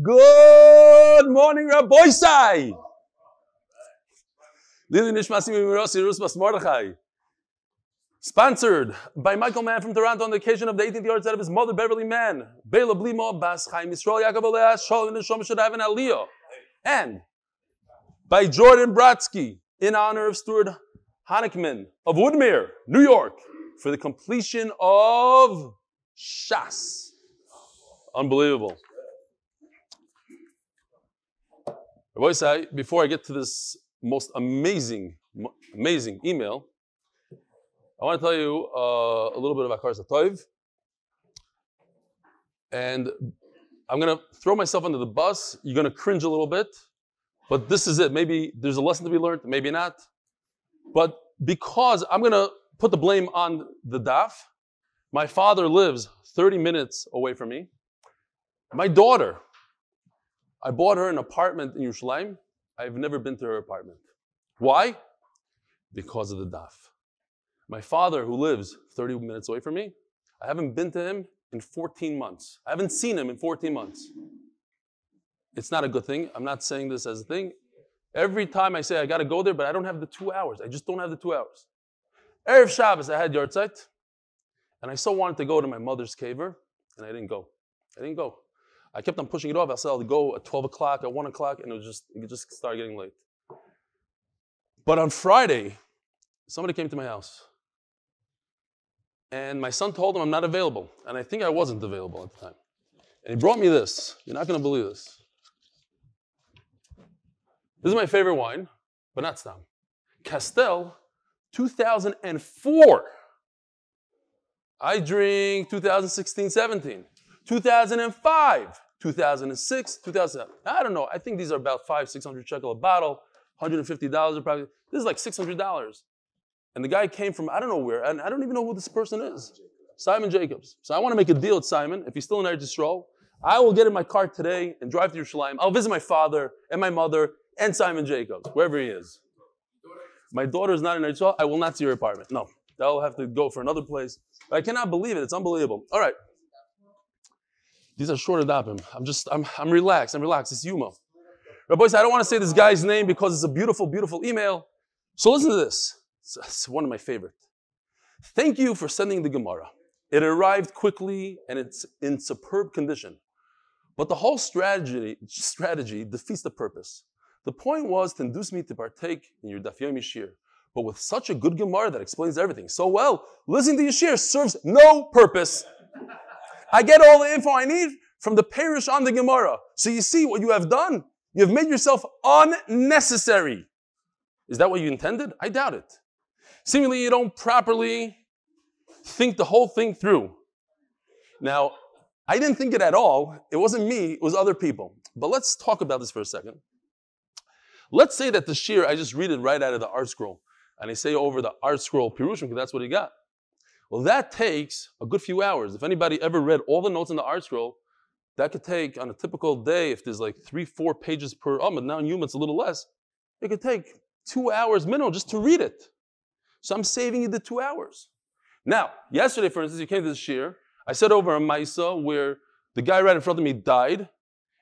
Good morning, Rabbosai. Sponsored by Michael Mann from Toronto on the occasion of the 18th yard of his mother, Beverly Mann. Bela Blimo, Bas Chaim Yisrael, Yaakov Shalom Nishom should have an aliyah. And by Jordan Brodsky in honor of Stuart Honickman of Woodmere, New York, for the completion of Shas. Unbelievable. Rabbi say, before I get to this most amazing, amazing email, I want to tell you uh, a little bit Akar Satov. And I'm going to throw myself under the bus. You're going to cringe a little bit. But this is it. Maybe there's a lesson to be learned, maybe not. But because I'm going to put the blame on the daf, my father lives 30 minutes away from me. My daughter, I bought her an apartment in Yerushalayim. I've never been to her apartment. Why? Because of the daf. My father, who lives 30 minutes away from me, I haven't been to him in 14 months. I haven't seen him in 14 months. It's not a good thing. I'm not saying this as a thing. Every time I say I got to go there, but I don't have the two hours. I just don't have the two hours. Erev Shabbos, I had yahrzeit, and I so wanted to go to my mother's kever, and I didn't go. I didn't go. I kept on pushing it off. I said I'll go at 12 o'clock, at 1 o'clock, and it just it just started getting late. But on Friday, somebody came to my house. And my son told him I'm not available. And I think I wasn't available at the time. And he brought me this. You're not going to believe this. This is my favorite wine, but not Stam. Castel, 2004. I drink 2016 17, 2005, 2006, 2007. I don't know. I think these are about five, 600 shekel a bottle, $150 probably. This is like $600. And the guy came from I don't know where, and I don't even know who this person is. Simon Jacobs. So I want to make a deal with Simon. If he's still in Eretz Yisrael, I will get in my car today and drive to Yerushalayim. I'll visit my father and my mother and Simon Jacobs, wherever he is. My daughter is not in Eretz Yisrael. I will not see her apartment. No, I'll have to go for another place. But I cannot believe it. It's unbelievable. All right. These are shorter dapim. I'm just, I'm, I'm relaxed. I'm relaxed. It's Yoma. Rabbi, I don't want to say this guy's name because it's a beautiful, beautiful email. So listen to this. It's one of my favorite. Thank you for sending the Gemara. It arrived quickly and it's in superb condition. But the whole strategy, strategy defeats the purpose. The point was to induce me to partake in your Daf Yomi Shiur. But with such a good Gemara that explains everything so well, listening to your serves no purpose. I get all the info I need from the pirush on the Gemara. So you see what you have done? You have made yourself unnecessary. Is that what you intended? I doubt it. Seemingly, you don't properly think the whole thing through. Now, I didn't think it at all. It wasn't me, it was other people. But let's talk about this for a second. Let's say that the shiur, I just read it right out of the ArtScroll. and I say over the ArtScroll Pirushim, because that's what he got. Well, that takes a good few hours. If anybody ever read all the notes in the ArtScroll, that could take on a typical day, if there's like three, four pages per um, but now in Yoma it's a little less, it could take two hours minimum just to read it. So I'm saving you the two hours. Now, yesterday, for instance, you came to the shiur. I said over a Maisa where the guy right in front of me died,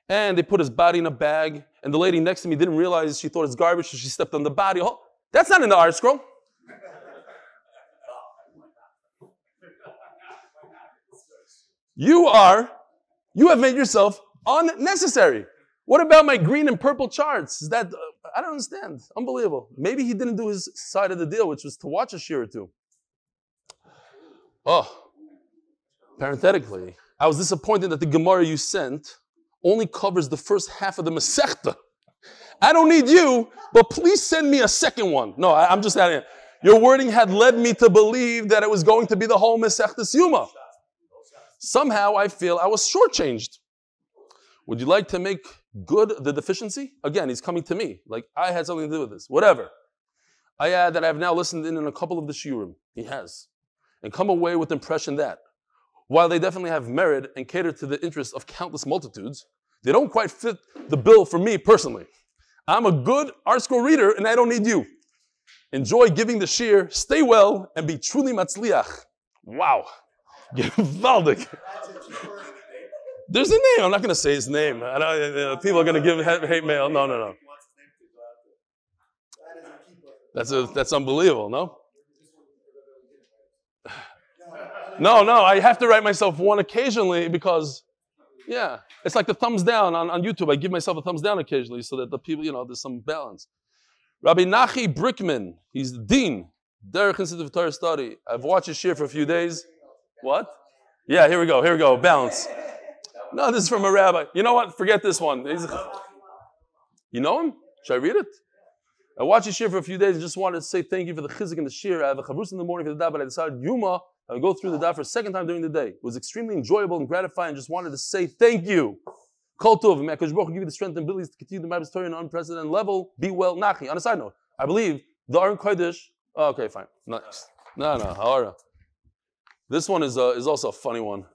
and they put his body in a bag, and the lady next to me didn't realize she thought it's garbage, so she stepped on the body. Oh, that's not in the ArtScroll. You are, you have made yourself unnecessary. What about my green and purple charts? Is that uh, I don't understand. Unbelievable. Maybe he didn't do his side of the deal, which was to watch a shiur or two. Oh, parenthetically, I was disappointed that the Gemara you sent only covers the first half of the Masechta. I don't need you, but please send me a second one. No, I, am just adding. Your wording had led me to believe that it was going to be the whole Masechta Yoma. Somehow I feel I was shortchanged. Would you like to make good the deficiency? Again, he's coming to me. Like I had something to do with this. Whatever. I add that I've now listened in on a couple of the shiurim. He has. And come away with the impression that while they definitely have merit and cater to the interests of countless multitudes, they don't quite fit the bill for me personally. I'm a good ArtScroll reader and I don't need you. Enjoy giving the shiur, stay well, and be truly matzliach. Wow. Gewaldig. There's a name. I'm not going to say his name. I don't, uh, people are going to give hate mail. No, no, no. That's a, that's unbelievable. No. No, no. I have to write myself one occasionally because, yeah, it's like the thumbs down on, on YouTube. I give myself a thumbs down occasionally so that the people, you know, there's some balance. Rabbi Nachi Brickman, he's the dean, Derek Institute of Torah Study. I've watched his shiur for a few days. What? Yeah, here we go. Here we go. Balance. No, this is from a rabbi. You know what? Forget this one. You know him? Should I read it? I watched his shiur for a few days and just wanted to say thank you for the chizuk and the shiur. I have a chavrus in the morning for the daf, but I decided Yoma, I would go through the daf for a second time during the day. It was extremely enjoyable and gratifying. Just wanted to say thank you. Kol tov, may HaKadosh Baruch give you the strength and abilities to continue the Bible story on an unprecedented level. Be well, Nachi. On a side note, I believe the Aron Kodesh. Oh, okay, fine. Next. No, no, Hara. This one is, uh, is also a funny one.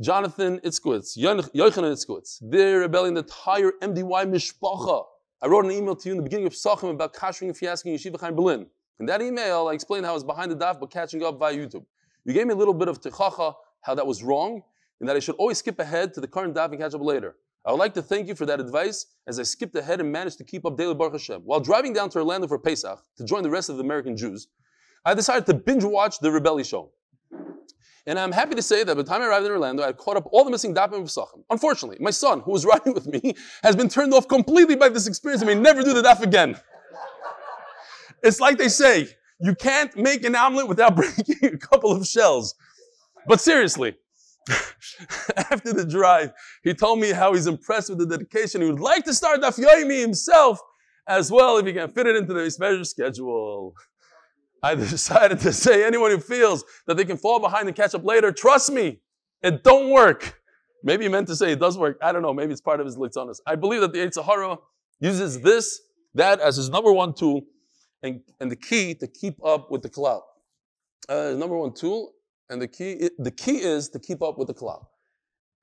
Jonathan Itzkowitz, Yochanan Itzkowitz, they're rebelling the entire MDY mishpacha. I wrote an email to you in the beginning of Psachim about kashering if you're asking Yeshiva Chaim Berlin. In that email, I explained how I was behind the daf but catching up via YouTube. You gave me a little bit of tochacha, how that was wrong, and that I should always skip ahead to the current daf and catch up later. I would like to thank you for that advice as I skipped ahead and managed to keep up daily Baruch Hashem. While driving down to Orlando for Pesach to join the rest of the American Jews, I decided to binge watch the Reb Eli show. And I'm happy to say that by the time I arrived in Orlando, I had caught up all the missing dapim of Sachem. Unfortunately, my son, who was riding with me, has been turned off completely by this experience and may never do the daf again. it's like they say, you can't make an omelet without breaking a couple of shells. But seriously, after the drive, he told me how he's impressed with the dedication. He would like to start Daf Yomi himself as well if he can fit it into the measure schedule. I decided to say anyone who feels that they can fall behind and catch up later, trust me, it don't work. Maybe he meant to say it does work. I don't know. Maybe it's part of his litzonis. I believe that the Yetzer Hara uses this, that as his number one tool and, and the key to keep up with the cloud. Uh, number one tool and the key, the key is to keep up with the cloud.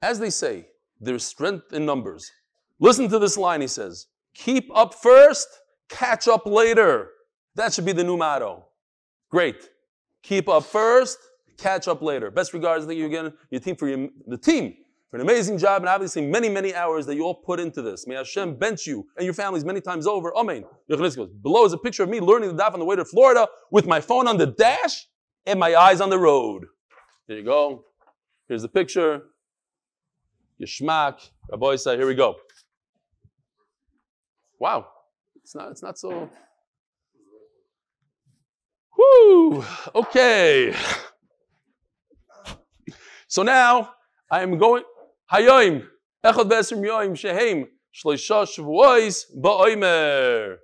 As they say, there's strength in numbers. Listen to this line, he says, keep up first, catch up later. That should be the new motto. Great. Keep up first, catch up later. Best regards, thank you again, your team for your, the team for an amazing job and obviously many, many hours that you all put into this. May Hashem bench you and your families many times over. Amen. Below is a picture of me learning the daf on the way to Florida with my phone on the dash and my eyes on the road. There you go. Here's the picture. Yishmak. Rabbi here we go. Wow. It's not, it's not so. Woo! Okay. So now I am going. Hayoim. Echad Vesrim Yoim Shehem. Shleisha Shavuos Ba'oimer.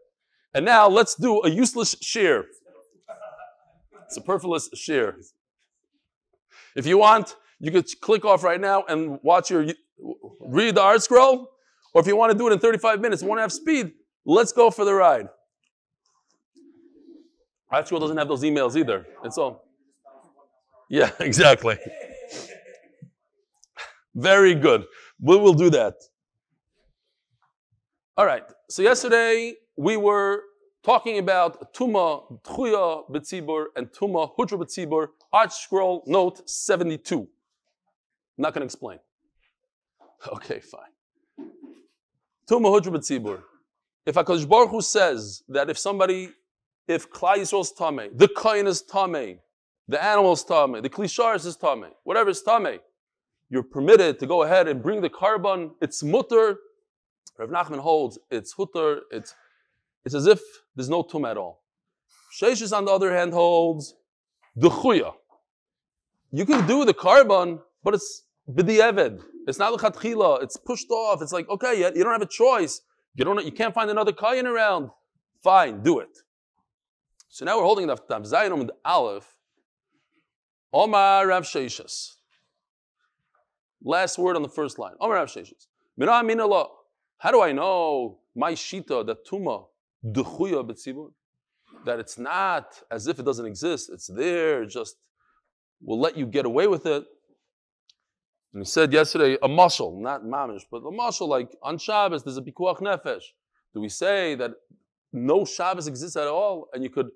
And now let's do a useless shiur. Superfluous shiur. If you want, you could click off right now and watch your read the ArtScroll. Or if you want to do it in 35 minutes, one half speed, let's go for the ride. ArtScroll doesn't have those emails either. It's all. Yeah, exactly. Very good. We will do that. All right. So yesterday we were talking about Tuma Tchuya Betzibur and Tuma Hudra Betzibur, ArtScroll note 72. I'm not going to explain. Okay, fine. Tuma Hudra Betzibur. If HaKadosh Baruch Hu says that if somebody, if Klal Yisrael's Tame, the Kain is Tame, the animal is Tame, the Klisharis is Tame, whatever is Tame, you're permitted to go ahead and bring the korban. It's mutter. Rav Nachman holds it's hutter. It's it's as if there's no tum at all. Sheshes, on the other hand, holds the chuya. You can do the korban, but it's b'di'eved. It's not l'chatchila. It's pushed off. It's like okay, you don't have a choice. You don't. You can't find another kayan around. Fine, do it. So now we're holding the Zayin and Aleph. Omar Rav Sheshes. Last word on the first line. Omar Rav Sheshes. How do I know my shita that tuma duchuya betzibur? That it's not as if it doesn't exist. It's there. Just will let you get away with it. And he said yesterday a mashal, not mamish, but a mashal like on Shabbos. There's a pikuach nefesh. Do we say that no Shabbos exists at all, and you could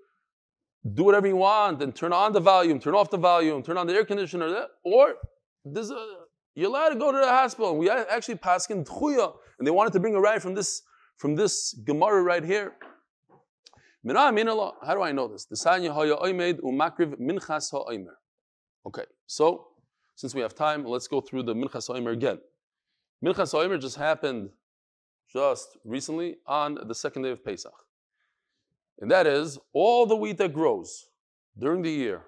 do whatever you want and turn on the volume, turn off the volume, turn on the air conditioner, eh? or there's a you're allowed to go to the hospital. We actually passed in Tchuya, and they wanted to bring a ride from this from this Gemara right here. How do I know this? Okay, so since we have time, let's go through the Minchas Ha'omer again. Minchas Ha'omer just happened just recently on the second day of Pesach. And that is all the wheat that grows during the year,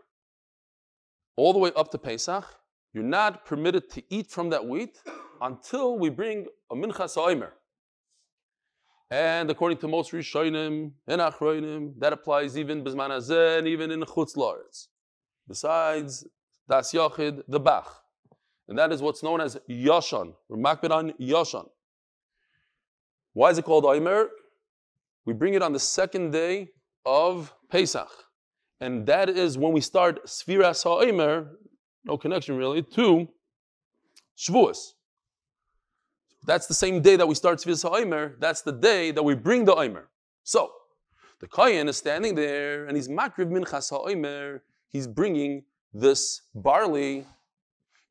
all the way up to Pesach, you're not permitted to eat from that wheat until we bring a mincha Ha'omer. And according to most Rishonim and Achroinim, that applies even Hazeh and even in Chutz Laretz. Besides Das Yachid, the Bach. And that is what's known as Yashan. We're makbid on Yashan. Why is it called Omer? We bring it on the second day of Pesach. And that is when we start Sfiras HaOmer, no connection really, to Shavuos. That's the same day that we start Tzvias HaOmer. That's the day that we bring the Omer. So, the Kayan is standing there and he's Makriv Minchas HaOmer. He's bringing this barley.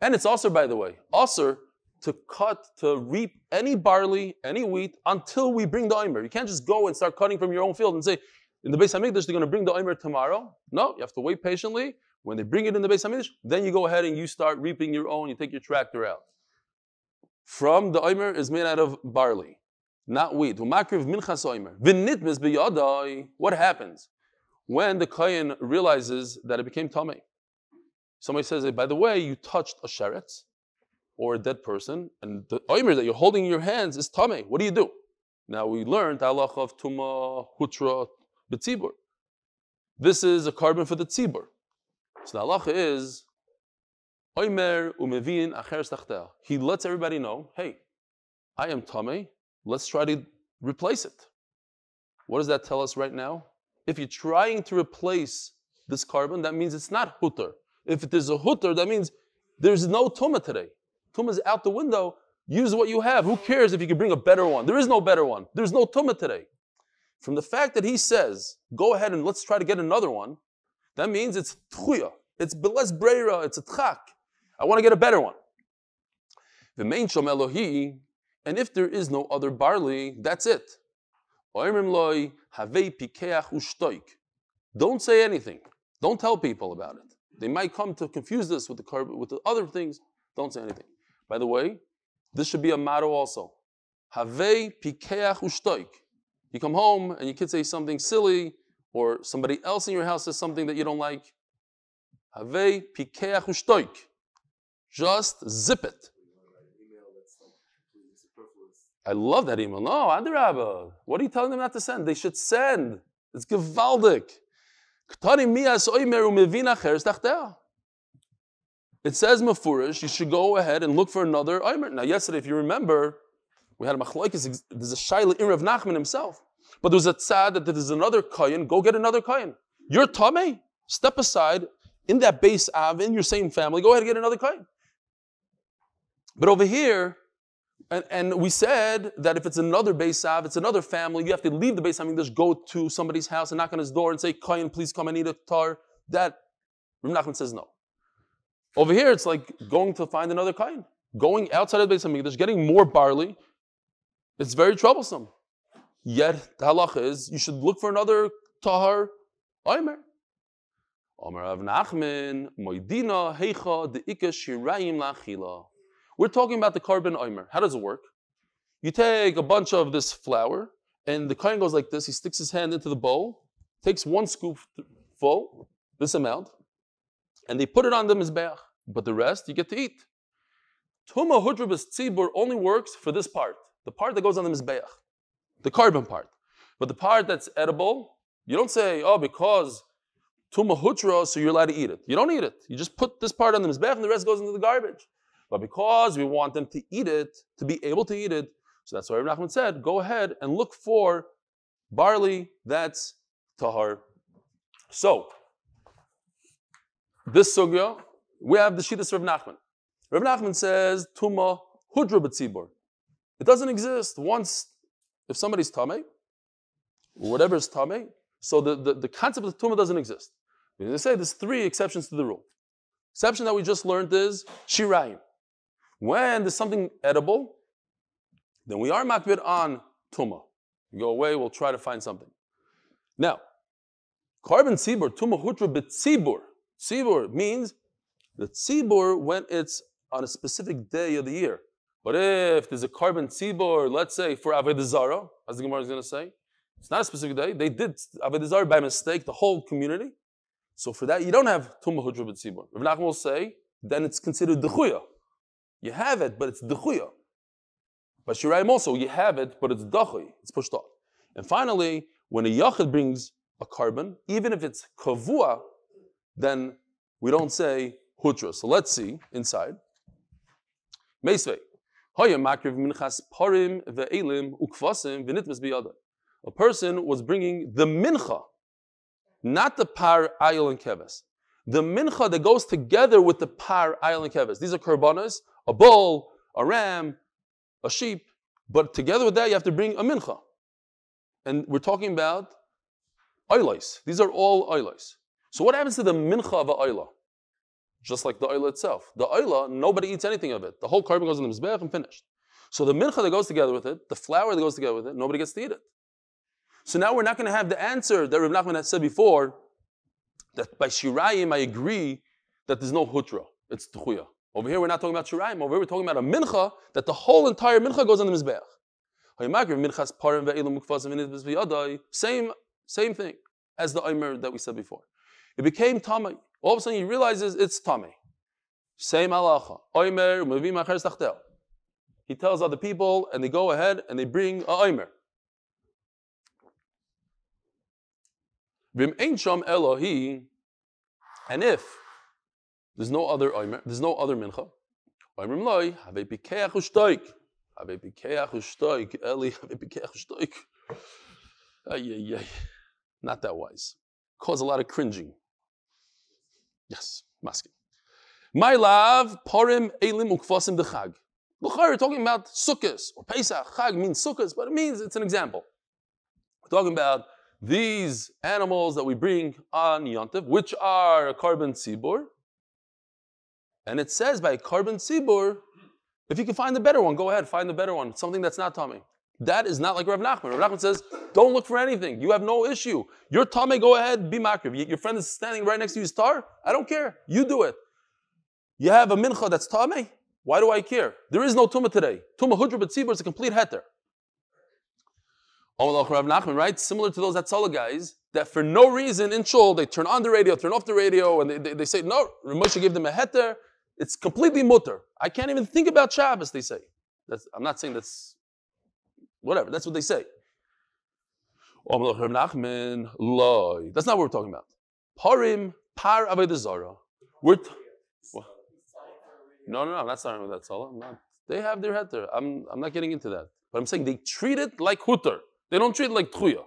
And it's also, by the way, also to cut, to reap any barley, any wheat until we bring the Omer. You can't just go and start cutting from your own field and say, in the Beis Hamikdash, they're going to bring the Omer tomorrow. No, you have to wait patiently. When they bring it in the Beis Hamikdash, then you go ahead and you start reaping your own. You take your tractor out from the omer is made out of barley, not wheat. What happens when the kohen realizes that it became tummy? Somebody says, by the way, you touched a sheretz or a dead person, and the omer that you're holding in your hands is tummy. What do you do? Now we learned halach of tuma hutra betzibur. This is a korban for the tzibur. So the halacha is he lets everybody know, hey, I am Tomei, let's try to replace it. What does that tell us right now? If you're trying to replace this korban, that means it's not hutter. If it is a hutter, that means there's no tuma today. Tuma is out the window. Use what you have. Who cares if you can bring a better one? There is no better one. There's no tuma today. From the fact that he says, go ahead and let's try to get another one, that means it's tchuya. It's beles breira. It's a tchak. I want to get a better one. The main shom Elohi, and if there is no other barley, that's it. Don't say anything. Don't tell people about it. They might come to confuse this with the with the other things. Don't say anything. By the way, this should be a motto also. Have stoik. You come home and your kid say something silly, or somebody else in your house says something that you don't like. Have stoik. Just zip it. I love that email. No, Adirabba. What are you telling them not to send? They should send. It's gewaldig. It says Mafurish, you should go ahead and look for another. Now, yesterday, if you remember, we had a machlokes, there's a Shaila in Rav Nachman himself. But was a tzad that there's another Kayan, go get another Kayan. You're Tame, step aside in that base Av, in your same family, go ahead and get another Kayan. But over here, and, and, we said that if it's another base Beisav, it's another family, you have to leave the base Beisav and just go to somebody's house and knock on his door and say, Kayan, please come and eat a tar. That, Rav Nachman says no. Over here, it's like going to find another Kayan. Going outside of the Beis Hamikdash, getting more barley, it's very troublesome. Yet, the halacha is, you should look for another tahar Omer. Omer of Nachman, Moidina, Heicha, the Ika Shirayim Lachila. We're talking about the korban omer. How does it work? You take a bunch of this flour, and the kohen goes like this. He sticks his hand into the bowl, takes one scoop full, this amount, and they put it on the mizbeach. But the rest you get to eat. Tuma hudrubas tzibur only works for this part, the part that goes on the mizbeach, the korban part. But the part that's edible, you don't say, oh, because tuma hudra, so you're allowed to eat it. You don't eat it. You just put this part on the mizbeach, and the rest goes into the garbage. But because we want them to eat it, to be able to eat it, so that's why Rav Nachman said, go ahead and look for barley that's tahar. So, this sugya, we have the Shittas Rav Nachman. Rav Nachman says, Tuma hudra b'tzibur. It doesn't exist. Once, if somebody's tame, whatever is tame, so the, the, the concept of tuma doesn't exist. They say there's three exceptions to the rule. Exception that we just learned is shirayim. When there's something edible, then we are makbid on tuma. Go away, we'll try to find something. Now, korban tzibur, tuma hutra bit tzibur. Means the tzibur when it's on a specific day of the year. But if there's a korban tzibur, let's say for Avodah as the Gemara is going to say, it's not a specific day. They did Avodah by mistake, the whole community. So for that, you don't have Tumah Hudra B'tzibur. Rav Nachman will say, then it's considered Dechuya. You have it, but it's Dechuya. But Shiraim also, you have it, but it's Dachui. It's pushed off. And finally, when a Yachid brings a korban, even if it's Kavua, then we don't say Hudra. So let's see inside. A person was bringing the mincha, not the par, ayil, and keves. The mincha that goes together with the par, ayil, and keves. These are korbanos, a bull, a ram, a sheep, but together with that you have to bring a mincha. And we're talking about oilais. These are all oilais. So what happens to the mincha of a oilah? just like the oil itself. The oil, nobody eats anything of it. The whole korban goes in the mizbeach and finished. So the mincha that goes together with it, the flour that goes together with it, nobody gets to eat it. So now we're not going to have the answer that Rav Nachman had said before, that by shirayim I agree that there's no hutra. It's tchuya. Over here we're not talking about shirayim. Over here we're talking about a mincha that the whole entire mincha goes on the mizbeach. Same, same thing as the omer that we said before. It became tamay. All of a sudden he realizes it's tummy. Same halacha. Oimer mevim acher tachtel. He tells other people, and they go ahead and they bring a oimer. Vim ein sham Elohi, and if there's no other oimer, there's no other mincha. Oimer loy have a pikeach ushtoik. Have a pikeach ushtoik. Eli have a pikeach ushtoik. Ay, ay, ay. Not that wise. Cause a lot of cringing. Yes, masking. My love, parim elim ukvasim dechag. We're talking about sukkahs or Pesach. Chag means sukkahs, but it means it's an example. We're talking about these animals that we bring on Yontif, which are a korban tzibur. And it says by korban tzibur, if you can find a better one, go ahead, find the better one. Something that's not tummy. That is not like Rav Nachman. Rav Nachman says, don't look for anything. You have no issue. Your tummy, go ahead, be makriv. Your friend is standing right next to you, star. I don't care. You do it. You have a mincha that's tummy. Why do I care? There is no tumah today. Tumah hudra b'tzibur is a complete heter. Rav Nachman, right? Similar to those Hatzalah guys that for no reason in Shul, they turn on the radio, turn off the radio, and they, they, they say, no, Moshe gave them a heter. It's completely mutter. I can't even think about Shabbos, they say. That's, I'm not saying that's Whatever, that's what they say. That's not what we're talking about. Parim, par avodah We're t- no, no, no, I'm not starting with that. I'm not. They have their heter. I'm, I'm not getting into that. But I'm saying they treat it like hutter. They don't treat it like truya.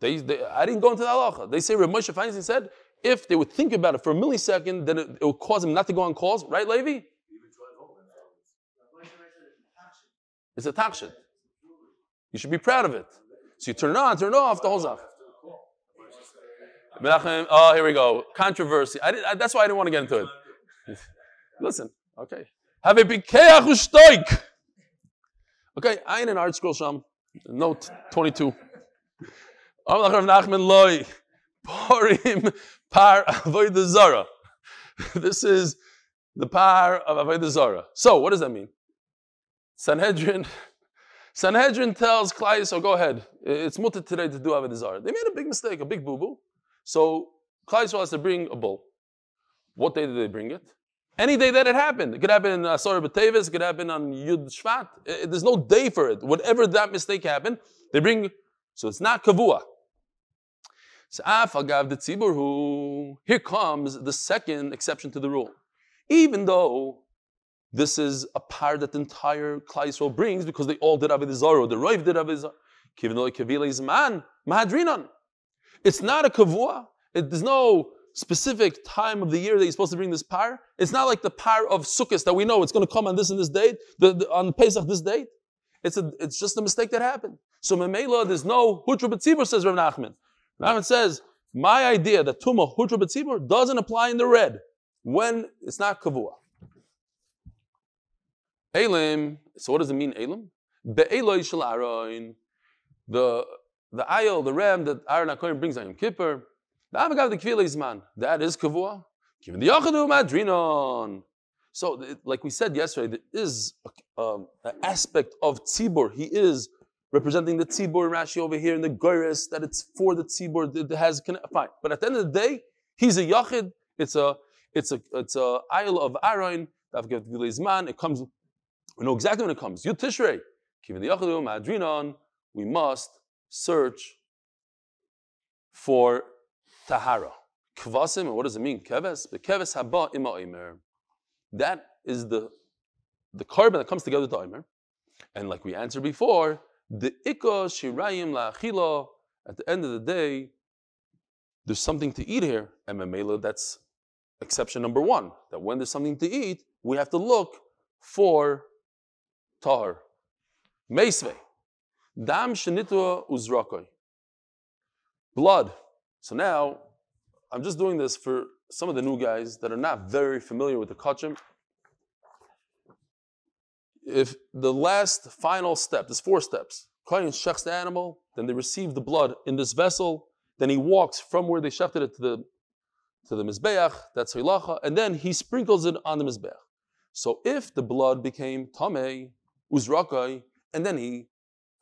They, they, I didn't go into the halacha. They say Rav Moshe Feinstein said if they would think about it for a millisecond, then it, it would cause them not to go on calls, right, Levi? It's a takshit. You should be proud of it. So you turn it on, turn it off, the whole zach. Oh, here we go. Controversy. I I, that's why I didn't want to get into it. Listen, okay. Have a bikeach ustoik. Okay, I in an ArtScroll sham. Note 22. Nachman loy. Porim par avodah zarah. This is the par of avodah zarah. So, what does that mean? Sanhedrin, Sanhedrin tells Klal, so go ahead. It's mutter today to do Avodah They made a big mistake, a big boo-boo. So Klal has to bring a bull. What day did they bring it? Any day that it happened. It could happen in Asar B'Tevis, it could happen on Yud Shvat. There's no day for it. Whatever that mistake happened, they bring, so it's not Kavua. So Afagav the Tzibur here comes the second exception to the rule. Even though this is a part that the entire Yisrael brings because they all did Avodah Zarah. The Rav did Avodah Zarah. man, mahadrinan. It's not a kavua. It, there's no specific time of the year that you're supposed to bring this par. It's not like the par of Sukkot that we know it's going to come on this and this date, the, the, on Pesach this date. It's, a, it's just a mistake that happened. So Memela, there's no Hutra B'tzibur, says Rav Nachman. Nachman says, my idea that Tumah Hutra B'tzibur doesn't apply in the red when it's not Kavua. Elim. So what does it mean, Elim? Be'eloi shel Aaron. The the ayil, the ram that Aaron HaKohen brings on Yom Kippur. The Amagav the Kvilei man. That is kavua. Given the Yachadu Madrinon. So, like we said yesterday, there is um, an aspect of tzibur. He is representing the tzibur Rashi over here in the Goris, that it's for the tzibur, that has, fine. But at the end of the day, he's a yachid, it's a, it's a, it's a isle of Aaron, it comes, we know exactly when it comes. Yud Tishrei, we must search for tahara. Kvasim, and what does it mean? Keves? Keves haba ima omer. That is the, the korban that comes together with the omer. And like we answered before, the ikka shirayim la'achila, at the end of the day, there's something to eat here. And memela, that's exception number one, that when there's something to eat, we have to look for tahar. Meisve. Dam shenitua uzrakoi. Blood. So now, I'm just doing this for some of the new guys that are not very familiar with the kachim. If the last final step, there's four steps. Kohen shechs the animal, then they receive the blood in this vessel, then he walks from where they shechted it to the to the mizbeach, that's hilacha, and then he sprinkles it on the mizbeach. So if the blood became tamei, uzrakai, and then he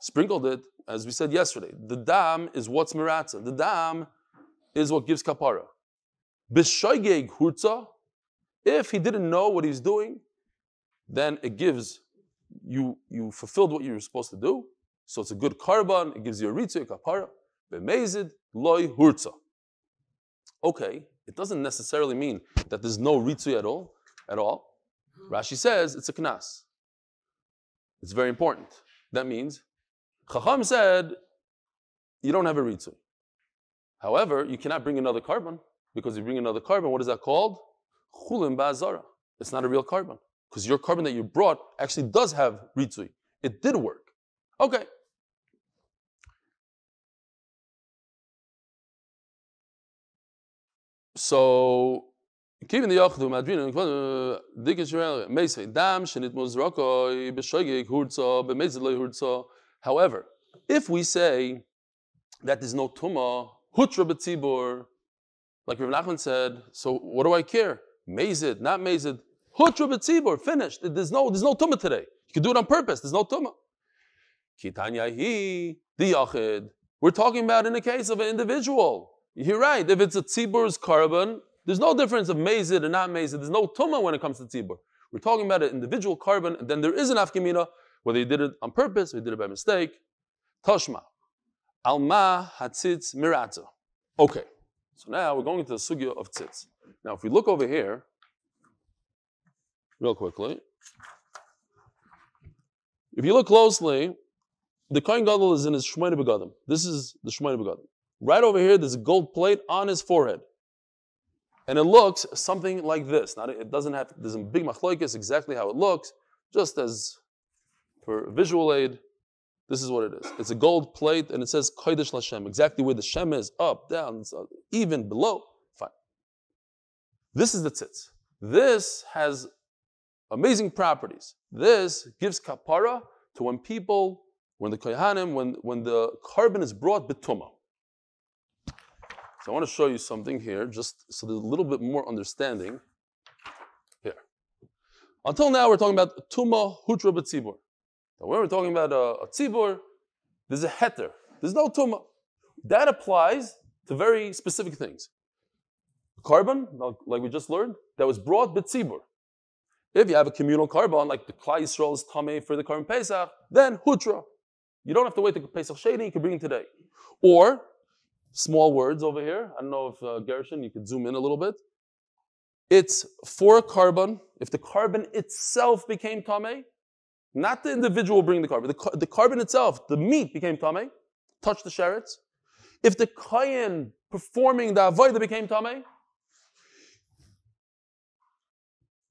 sprinkled it, as we said yesterday, the dam is what's miratza. The dam is what gives kapara. B'shoigeg hurtza, if he didn't know what he's doing, then it gives you you fulfilled what you were supposed to do. So it's a good karban. It gives you a ritzu, a kapara. B'mezid loy hurza. Okay, it doesn't necessarily mean that there's no ritzu at all. At all, Rashi says it's a knas. It's very important. That means Chacham said you don't have a ritzu. However, you cannot bring another korban because you bring another korban. What is that called? Chulim ba'azara. It's not a real korban because your korban that you brought actually does have ritzui. It did work. Okay. So, keeping the yachdu madrin, dik Israel, meise dam shenit muzrakoi b'shoigig hurtza b'meizid lo hurtza. However, if we say that there's no tuma hutra b'tzibur, like Rav Nachman said, so what do I care? Mazid, not mazid. Hutra b'tzibur, finished. There's no, there's no tumah today. You can do it on purpose. There's no tumah. Kitanya hi, the yachid. We're talking about in the case of an individual. You're right. If it's a tzibur's korban, there's no difference of mazid and not mazid. There's no tumah when it comes to tzibur. We're talking about an individual korban, and then there is an afkamina, whether he did it on purpose or he did it by mistake. Toshma. Alma hatzitz mirata. Okay. So now we're going into the sugya of tzitz. Now, if we look over here, real quickly, if you look closely, the Kohen Gadol is in his Shemona Begadim. This is the Shemona Begadim. Right over here, there's a gold plate on his forehead. And it looks something like this. Not, it doesn't have, there's a big machloikis exactly how it looks, just as for visual aid, this is what it is. It's a gold plate and it says Kodesh Lashem, exactly where the Shem is, up, down, even below. Fine. This is the tzitz. This has amazing properties. This gives kapara to when people, when the kohanim, when, when the korban is brought betuma. So I want to show you something here, just so there's a little bit more understanding. Here. Until now, we're talking about tuma hutra betzibur. Now, when we're talking about a, a tzibur, there's a heter. There's no tuma. That applies to very specific things. Korban, like we just learned, that was brought betzibur. If you have a communal korban, like the Klal Yisrael is tamei for the korban Pesach, then hutra. You don't have to wait to Pesach Sheni, you can bring it today. Or, small words over here, I don't know if uh, Gershon, you could zoom in a little bit. It's for korban, if the korban itself became tame, not the individual bringing the korban, The, the korban itself, the meat became tame, touch the sherets. If the kohen performing the avodah became tame,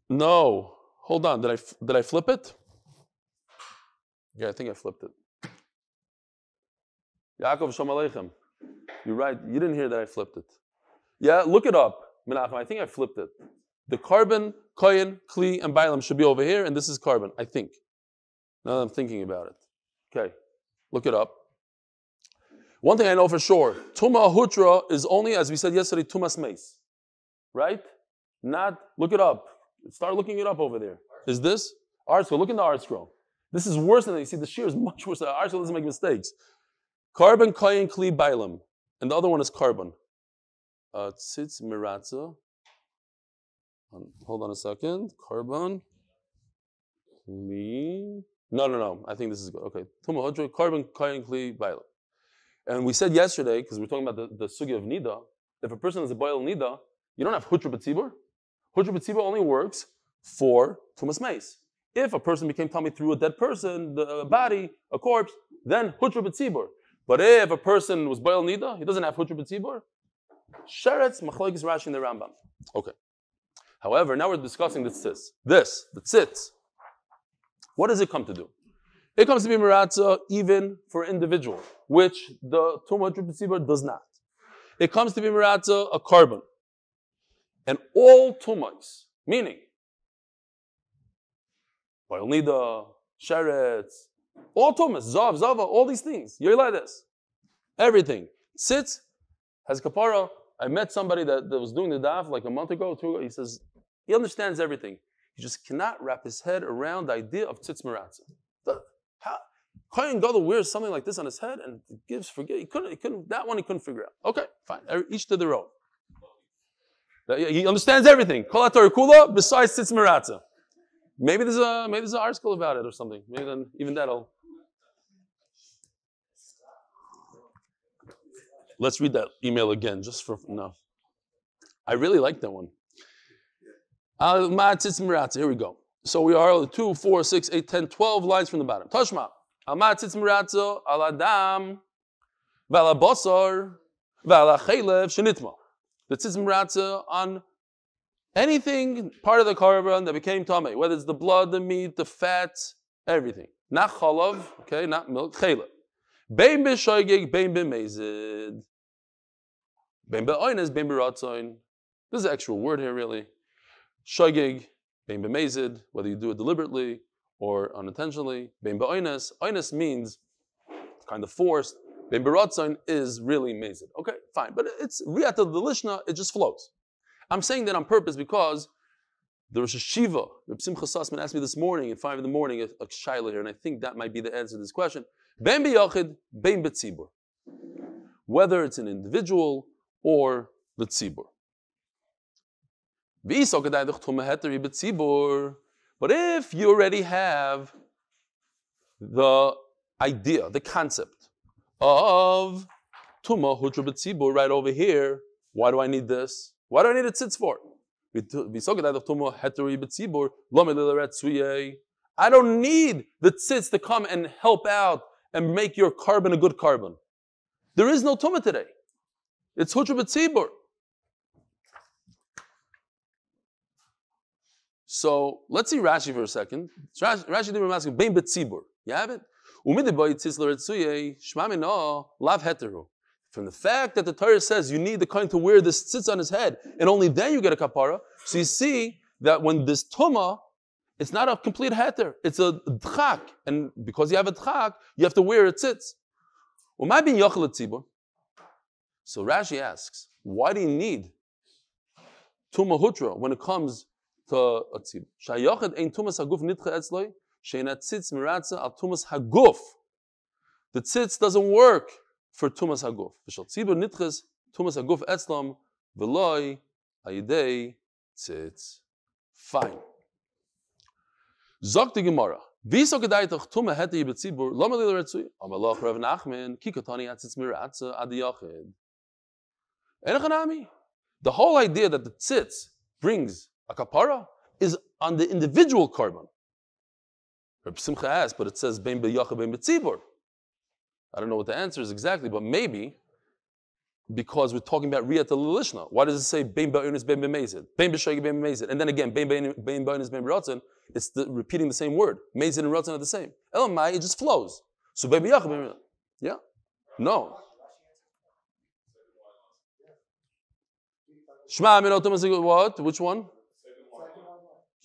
no. Hold on. Did I did I flip it? Yeah, I think I flipped it. Yaakov Shalom Aleichem. You're right. You didn't hear that I flipped it. Yeah, look it up. Menachem, I think I flipped it. The korban, koyin, kli, and bailam should be over here, and this is korban, I think. Now that I'm thinking about it. Okay, look it up. One thing I know for sure, Tuma Hutra is only, as we said yesterday, Tumas Meis. Right? Not, look it up. Start looking it up over there. Is this? ArtScroll. Look in the ArtScroll. This is worse than that. You see, the shiur is much worse. The ArtScroll doesn't make mistakes. Korban, Kayin, Kli, Bailam. And the other one is korban. Uh, tzitz, Miratza. Hold on a second. Korban. Kli. No, no, no. I think this is good. Okay. Tuma korban, Kayin, Kli, Bailam. And we said yesterday, because we're talking about the, the sugi of nida, if a person is a boil nida, you don't have hutra b'tzibur. Hutra b'tzibur only works for tumas meis. If a person became tummy through a dead person, the a body, a corpse, then hutra b'tzibur. But if a person was boil nida, he doesn't have hutra b'tzibur. Sheretz machlokes Rashi in the Rambam. Okay. However, now we're discussing the tzitz. This, the tzitz. What does it come to do? It comes to be miratza even for individual, which the Tumah Tripitzibur does not. It comes to be miratza a korban. And all tumahs, meaning Bayonida, Sheretz, all tumahs, Zav, Zava, all these things, this. everything. Tzitz, has kapara. I met somebody that, that was doing the daf like a month ago, two ago. He says, he understands everything. He just cannot wrap his head around the idea of tzitz miratza. How Kohen Gadol wears something like this on his head and gives forget. He couldn't, he couldn't, that one he couldn't figure out. Okay, fine. Each to their own. He understands everything. Kol kula besides tzitz miratza. Maybe there's a maybe there's an article about it or something. Maybe then even that'll. Let's read that email again, just for no. I really like that one. Uh, here we go. So we are 2, 4, 6, 8, 10, 12 lines from the bottom. Tashma. Miratzo al adam vala bosor vala. The tzitz on anything part of the korban that became tummy, whether it's the blood, the meat, the fat, everything. Not chalav, okay, not milk, chaylev. Bein b'shoigig, bein b'mezid. Bein b'oines, bein b'ratzoin. This is an actual word here, really. Shoigig, Bein b'mezid, whether you do it deliberately or unintentionally. Bein ba'oines, oines means kind of forced. Bein b'ratzon is really mezid. Okay, fine. But it's riyat the lishna, it just flows. I'm saying that on purpose because the Rosh Hashiva, Reb Simcha Sussman asked me this morning at 5 in the morning a, a shaila here, and I think that might be the answer to this question. Ben b'yachid, ben b'tzibur. Whether it's an individual or the tzibur. But if you already have the idea, the concept of Tuma Hutra B'tzibur right over here, why do I need this? Why do I need a tzitz for? I don't need the tzitz to come and help out and make your korban a good korban. There is no tuma today. It's hutra b'tzibur. So let's see Rashi for a second. Rashi did asking bein betzibur. You have it. From the fact that the Torah says you need the kind to wear this tzitz on his head, and only then you get a kapara. So you see that when this tuma, it's not a complete heter, it's a dchak, and because you have a dchak, you have to wear it tzitz. So Rashi asks, why do you need tuma hutra when it comes to a tzibur. Ein tumas haguf nitcha etzloi, tzitz al tumas haguf. The tzitz doesn't work for tumas haguf. V'shal tzibur nitches tumas haguf etzlam v'loi ayidei tzitz. Fine. Zok the Gemara. Wieso gedeiht doch tumme hätte ihr bezibur, lommer lil retzui, aber loch Rav Nachman, kikotani atzitz adi yochid. The whole idea that the tzitz brings a kapara is on the individual korban. Reb Simcha asked, but it says bein beyacha bein betzibur. I don't know what the answer is exactly, but maybe because we're talking about riyat lishna. Why does it say bein ba'unis bein b'mezid, bein b'shayik bein b'mezid, and then again bein ba'unis bein b'ratzin? It's the, repeating the same word. Mezid and ratzin are the same. Elamai, it just flows. So bein beyacha bein Yeah, no. Shema what? Which one?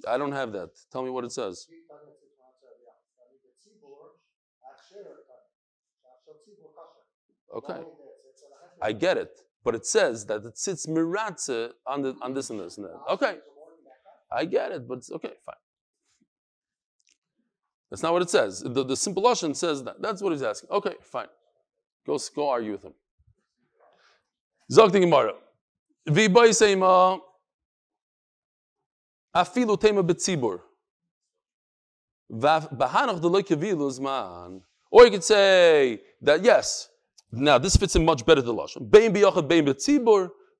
I don't have that. Tell me what it says. Okay. I get it. But it says that it sits miratze on, the, on this and this and that. Okay. I get it, but it's okay, fine. That's not what it says. The, the simple Lashon says that. That's what he's asking. Okay, fine. Go, go argue with him. Zog the Gemara. V'boy seima afilu tema betzibur. Bahanach de loikevilus man. Or you could say that yes, now this fits in much better to Lashon. Bein biyachad bein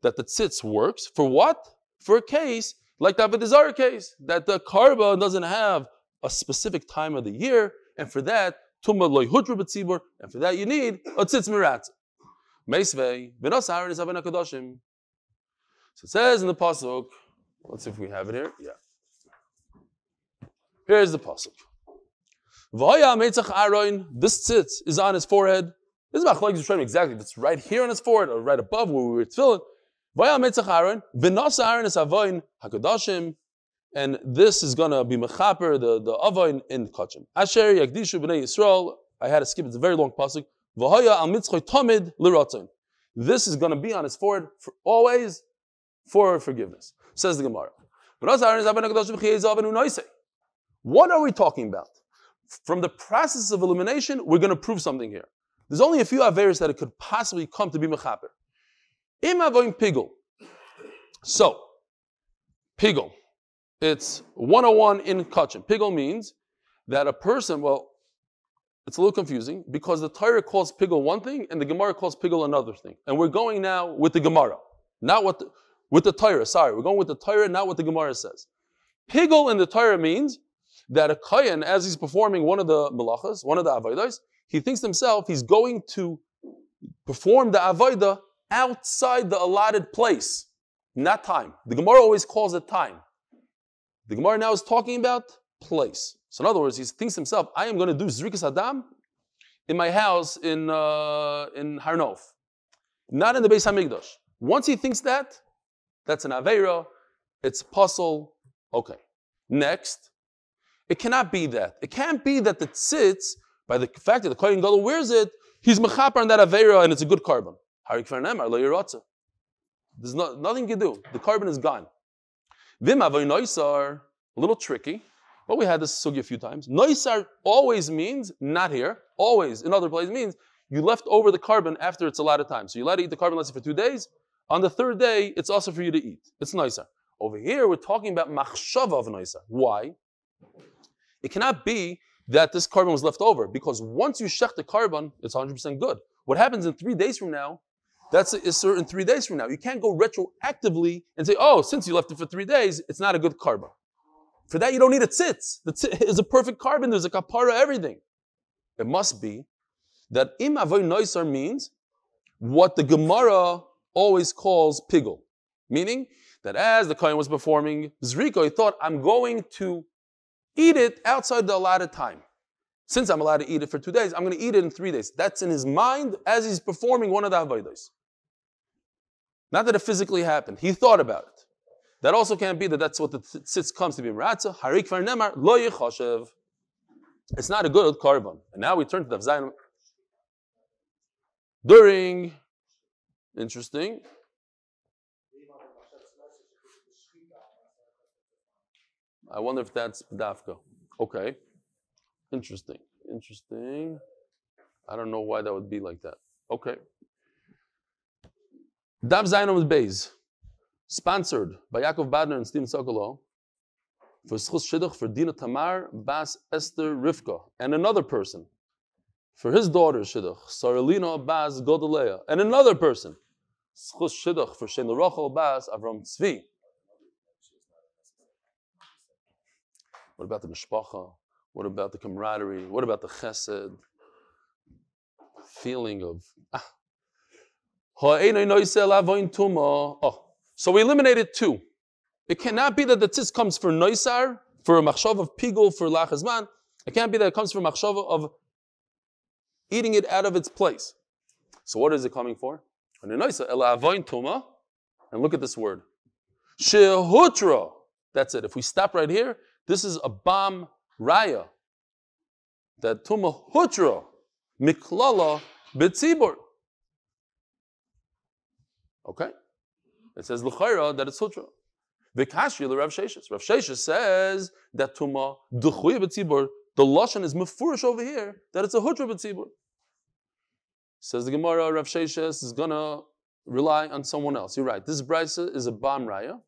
that the tzitz works. For what? For a case like the Avedizar case, that the karba doesn't have a specific time of the year, and for that, tumma loy hudra betzibur, and for that you need a tzitz mirat. Meisvei, is. So it says in the pasuk. Let's see if we have it here. Yeah. Here's the pasuk. This tzitz is on his forehead. This is machlokes Yisraelim exactly. It's right here on his forehead, or right above where we were tefillin. V'hoya meitzach Aaron. V'nos Aaron is avoin hakadoshim and this is going to be mechaper the the avoin in kachim. Asher yakdishu b'nei Yisrael. I had to skip. It's a very long pasuk. V'haya al mitzchoy tamid liratzon. This is going to be on his forehead for always for forgiveness. Says the Gemara. What are we talking about? From the process of illumination, we're going to prove something here. There's only a few averis that it could possibly come to be mechaper. Im avoin pigul. So, pigul. It's 101 in Kachin. Pigol means that a person, well, it's a little confusing because the Torah calls Pigol one thing and the Gemara calls Pigol another thing. And we're going now with the Gemara, not what the, with the Torah. Sorry, we're going with the Torah, not what the Gemara says. Pigol in the Torah means that a Kohen, as he's performing one of the malachas, one of the avodas, he thinks to himself he's going to perform the avodah outside the allotted place, not time. The Gemara always calls it time. The Gemara now is talking about place. So in other words, he thinks to himself, I am going to do Zrikas Adam in my house in, uh, in Har Nof, not in the Beis Hamikdash. Once he thinks that, that's an Aveira, it's puzzle. Okay. Next, it cannot be that. It can't be that the tzitz, by the fact that the Kohen Gadol wears it, he's mechaper on that Aveira and it's a good korban. There's no, nothing you can do. The korban is gone. Vim avoy noisar, a little tricky, but we had this sugi a few times. Noisar always means, not here, always in other places means you left over the korban after it's a lot of time. So you let it eat the korban, let's say for two days. On the third day, it's also for you to eat. It's noisar. Over here, we're talking about machshava of noisar. Why? It cannot be that this korban was left over because once you shech the korban, it's 100% good. What happens in three days from now that's a certain three days from now. You can't go retroactively and say, oh, since you left it for three days, it's not a good korban. For that, you don't need a tzitz. The tzitz is a perfect korban. There's a kapara, everything. It must be that im avoy noisar means what the Gemara always calls pigul. Meaning that as the Kohen was performing Zriko, he thought, I'm going to eat it outside the allotted time. Since I'm allowed to eat it for two days, I'm going to eat it in three days. That's in his mind as he's performing one of the Avodah. Not that it physically happened. He thought about it. That also can't be that that's what the tzitz comes to be. Harik nemar, lo yichoshev. It's not a good korban. And now we turn to the Zayin. During, interesting. I wonder if that's Dafka. Okay. Interesting. Interesting. I don't know why that would be like that. Okay. Dav Zainam Beis, sponsored by Yaakov Badner and Steven Sokolow, for Zchus Shidduch for Dina Tamar, Bas Esther Rivka, and another person for his daughter Shidduch, Sarah Leena Bas Golda Leah, and another person, Zchus Shidduch for Shen Rachel Bas Avram Tzvi. What about the Mishpacha? What about the camaraderie? What about the chesed? Feeling of ah, Oh, so we eliminated two. It cannot be that the tzitz comes for noisar, for a of pigul, for lachazman. It can't be that it comes from machshav of eating it out of its place. So what is it coming for? And look at this word. Shehutra. That's it. If we stop right here, this is a bam raya. That tuma hutra miklala betzibur. Okay? It says l'chayra that it's hutra. Vikashri the Rav Sheshes. Rav Sheshes says that tuma duchuya betzibur. The lashon is mefurish over here that it's a hutra betzibur. Says the Gemara, Rav Sheshes is gonna rely on someone else. You're right. This brisa is a bam raya,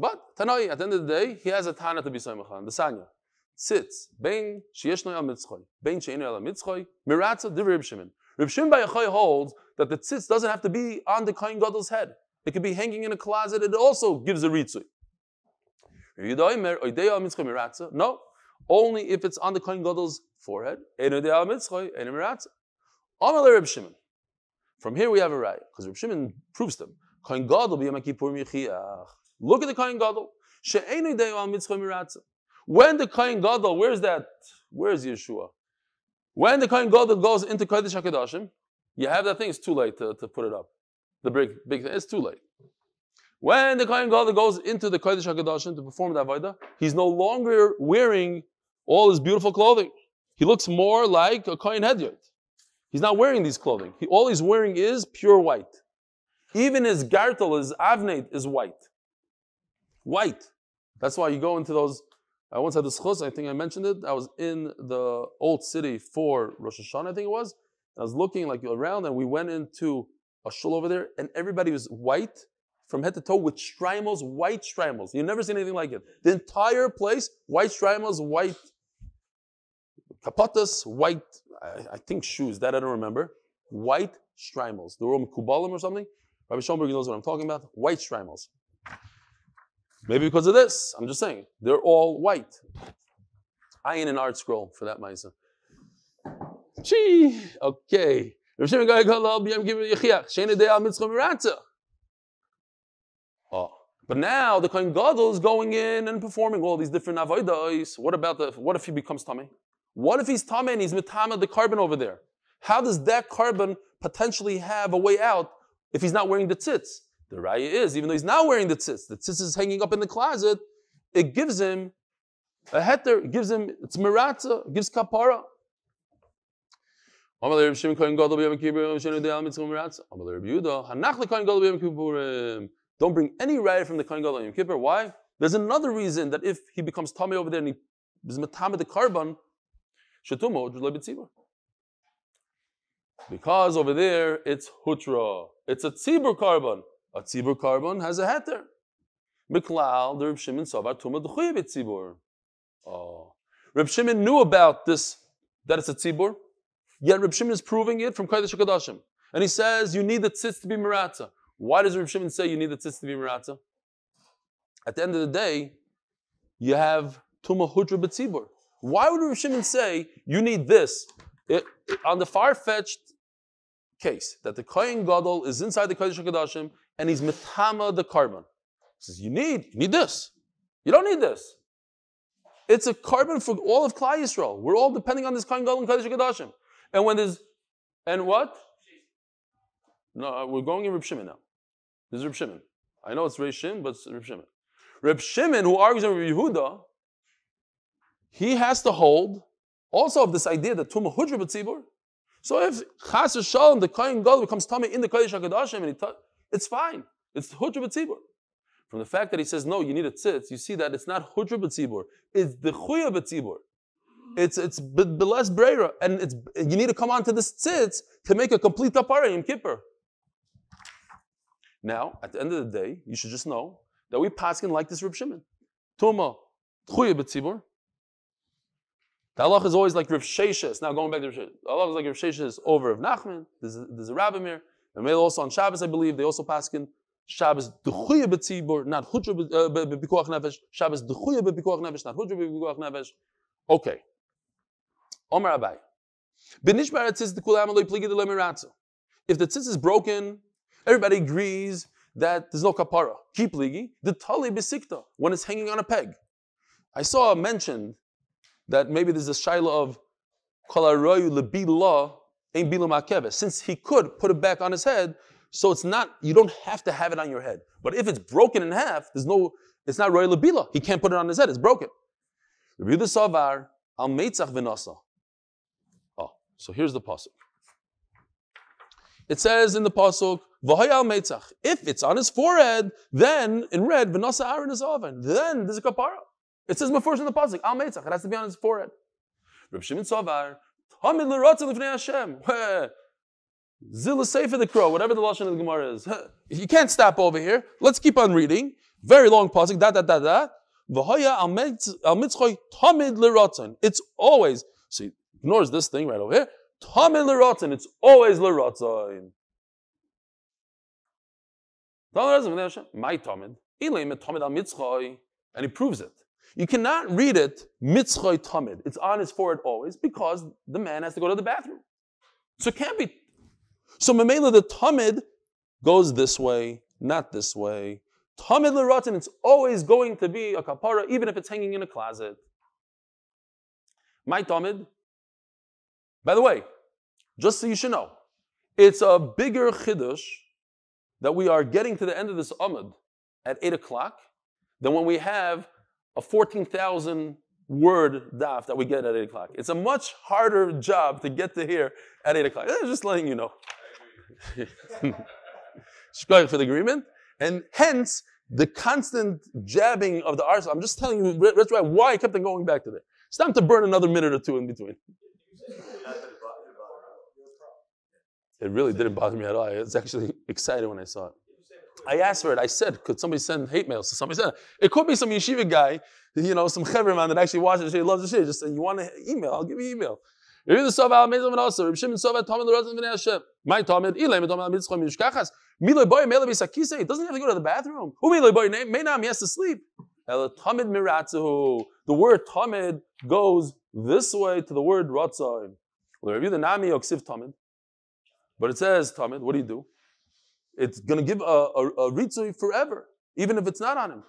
but Tanoi at the end of the day he has a tana to be soimachan. The sanya sits bein sheyeshnoy al mitzchoy, bein sheinu al mitzchoy, miratza divrei Reb Shimon. Reb Shimon Bayachai holds that the tzitz doesn't have to be on the kohen gadol's head. It could be hanging in a closet. It also gives a ritzui. No, only if it's on the kohen gadol's forehead. From here we have a right because Reb Shimon proves them. Kohen gadol Look at the kohen gadol. When the kohen gadol, where's that? Where's Yeshua? When the kohen gadol goes into kodesh hakadoshim, you have that thing. It's too late to, to put it up. The big big thing. It's too late. When the kohen gadol goes into the kodesh hakadoshim to perform the avodah, he's no longer wearing all his beautiful clothing. He looks more like a kohen hedyot. He's not wearing these clothing. He, all he's wearing is pure white. Even his gartel, his avnate is white. White. That's why you go into those. I once had this chus, I think I mentioned it. I was in the old city for Rosh Hashanah, I think it was. I was looking like around, and we went into a shul over there, and everybody was white from head to toe with shtreimels, white shtreimels. You've never seen anything like it. The entire place, white shtreimels, white kapatas, white, I, I, think shoes, that I don't remember. White shtreimels. The Roman kubalim or something. Rabbi Schoenberg knows what I'm talking about. White shtreimels. Maybe because of this. I'm just saying. They're all white. I ain't an ArtScroll for that, Maisa. Gee, okay. Oh. But now the Kohen Gadol is going in and performing all these different avodas. What about the, what if he becomes tummy? What if he's tummy and he's mitama the korban over there? How does that korban potentially have a way out if he's not wearing the tzitz? The raya is, even though he's not wearing the tzitz, the tzitz is hanging up in the closet, it gives him a heter, it gives him, it's miratza, gives kapara. Don't bring any raya from the Kohen Gadol Yom Kippur. Why? There's another reason that if he becomes tummy over there and he is matame the korban, because over there it's hutra, it's a tzibur korban. A tzibur korban has a heter. Miklal, the Reb Shimon savar tumah tzibur. Oh, Reb Shimon knew about this that it's a tzibur. Yet Reb Shimon is proving it from Kodesh HaKadoshim. And he says you need the tzitz to be miratza. Why does Reb Shimon say you need the tzitz to be miratza? At the end of the day, you have Tuma Hudra B'tzibur. Why would Reb Shimon say you need this? It, on the far-fetched case that the Kohen Gadol is inside the Kodesh HaKadoshim and he's mitama the korban. He says, you need, you need this. You don't need this. It's a korban for all of Klal Yisrael. We're all depending on this Kohen Gadol and Kodesh HaKadoshim. And when there's, and what? No, uh, we're going in Reb Shimon now. This is Reb Shimon. I know it's Reb Shimon, but it's Reb Shimon. Reb Shimon, who argues with Reb Yehuda, he has to hold also of this idea that Tumah Hudra B'tzibur. So if Chas Shalom, the Kohen Gadol becomes Tumah in the Kodesh HaKadoshim, and he it's fine. It's Hudra B'tzibur. From the fact that he says, no, you need a tzitz, you see that it's not Hudra B'tzibur. It's the Chuya B'tzibur. It's it's beles breira, and it's you need to come onto this tzitz to make a complete kapara in Kippur. Now, at the end of the day, you should just know that we paskin like this Reb Shimon. Tuma, tchuya b'tzibur. The halach is always like Rav Sheshes. Now going back to Rav Sheshes. Halach is like Rav Sheshes over of Nachman. There's a, there's a. And maybe also on Shabbos, I believe, they also paskin Shabbos duchuya b'tzibur, not hudra b'pikuach nefesh. Shabbos duchuya b'pikuach nefesh, not hudra b'pikuach nefesh. Okay. Omer Abaye. If the tzitz is broken, everybody agrees that there's no kapara. Keep ligi. The tali besikta when it's hanging on a peg. I saw mentioned that maybe there's a shaila of kalaroyu lebila ein bila Since he could put it back on his head, so it's not you don't have to have it on your head. But if it's broken in half, there's no It's not roy labila. He can't put it on his head. It's broken. Savar al meitzach. Oh, so here's the pasuk. It says in the pasuk, "V'hay al meitzach." If it's on his forehead, then in red, v'nasa Aaron is oven. Then there's a kapara. It says before in the pasuk, al meitzach. It has to be on his forehead. Rabbi Shimon Savar, Hamid l'ratzah l'fnei Hashem. Zilla Sefer the crow, whatever the lashon of the Gemara is. You can't stop over here. Let's keep on reading. Very long pasuk. Da da da da. V'hoya al mitzchoy tamid l'ratzon. It's always. See, ignores this thing right over here. Tamid l'ratzon. It's always l'ratzon. My tamid. Ilim tamid al mitzchoy. And he proves it. You cannot read it mitzchoy tamid. It's on his forehead always because the man has to go to the bathroom. So it can't be so Mamela, the Tamid goes this way, not this way. Tamid l'ratzin, it's always going to be a kapara, even if it's hanging in a closet. My Tamid, by the way, just so you should know, it's a bigger chiddush that we are getting to the end of this Amud at 8 o'clock than when we have a 14,000 word daf that we get at 8 o'clock. It's a much harder job to get to here at 8 o'clock. I'm Just letting you know. Shkoyach for the agreement. And hence, the constant jabbing of the arse. I'm just telling you, that's why I kept on going back to there. It's time to burn another minute or two in between. It really didn't bother me at all. I was actually excited when I saw it. I asked for it. I said, could somebody send hate mails? So somebody said, it could be some yeshiva guy, you know, some man that actually watches the shit, loves the shit. Just say, you want an email? I'll give you email. My B'Sakise. He doesn't have to go to the bathroom. Who Miloi Boy Meinam? He has to sleep. The word Tamid goes this way to the word Tamid. But it says Tamid. What do you do? It's going to give a, a, a ritzui forever, even if it's not on him.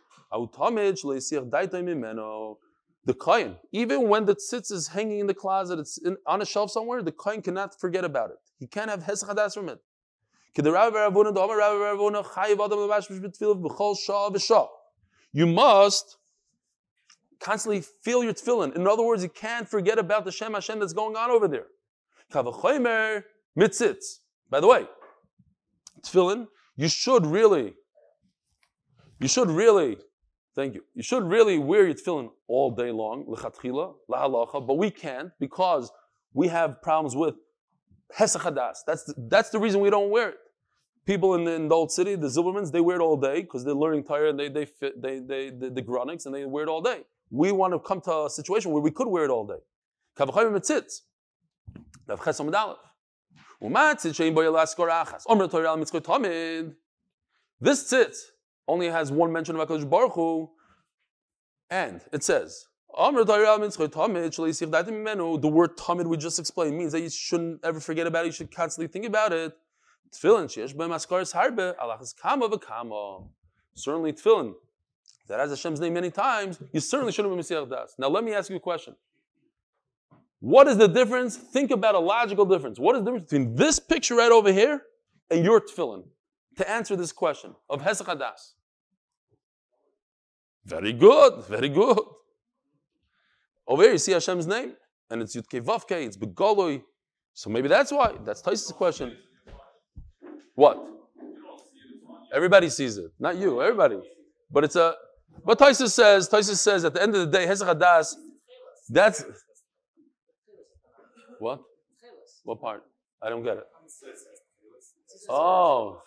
The Kohen, even when the tzitz is hanging in the closet, it's in, on a shelf somewhere, the Kohen cannot forget about it. He can't have hesach from it. You must constantly feel your tefillin. In other words, you can't forget about the Shem Hashem that's going on over there. By the way, tefillin, you should really, you should really Thank you. You should really wear your tefillin all day long, lechatchila, lahalacha, but we can't because we have problems with hesachadas. That's the, that's the reason we don't wear it. People in the, in the old city, the Zilbermans, they wear it all day because they're learning Torah and they, they fit, they, they, the, the Gronics and they wear it all day. We want to come to a situation where we could wear it all day. This tzitz only has one mention of HaKadosh Baruch Hu, and it says, the word tamid we just explained means that you shouldn't ever forget about it, you should constantly think about it. Tefillin, Certainly tefillin, that has Hashem's name many times, you certainly shouldn't be Mesiach Das. Now let me ask you a question. What is the difference? Think about a logical difference. What is the difference between this picture right over here and your tefillin? To answer this question of Hesach Das. Very good, very good. Over here you see Hashem's name, and it's Yudke Vavke, it's Begoloi. So maybe that's why. That's Tosfos' question. What? Everybody sees it. Not you, everybody. But it's a but Tosfos says, Tosfos says at the end of the day, Hesach Hadas, that's what? What part? I don't get it. Oh.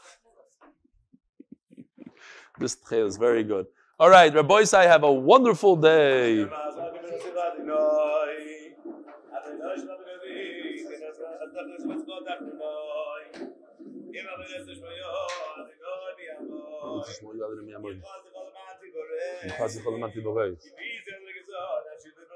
this trail is very good. All right, Rabbi I have a wonderful day.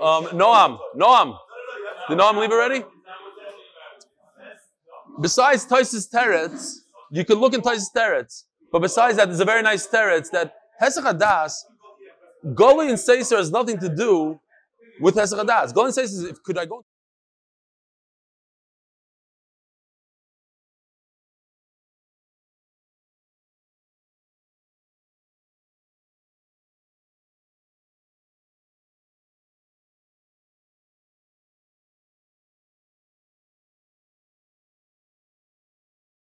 Um, Noam, Noam. Did Noam leave already? Besides Tosfos Teretz, you could look in Tosfos Teretz. But besides that, there's a very nice Teretz that Hesach Hadas, Goli and Seiser has nothing to do with Hesach Hadas. Goli and Seiser, could I go